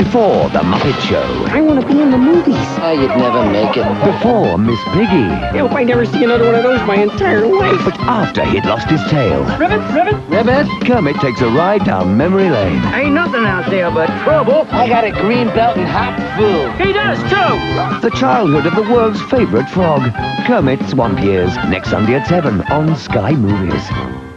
Before The Muppet Show. I want to be in the movies. Oh, you'd never make it. Before Miss Piggy. I hope I never see another one of those my entire life. But after he'd lost his tail, Ribbit, ribbit. Ribbit, Kermit takes a ride down memory lane. Ain't nothing out there but trouble. I got a green belt and hot food. He does, too. The childhood of the world's favorite frog. Kermit's Swamp Years. Next Sunday at 7 on Sky Movies.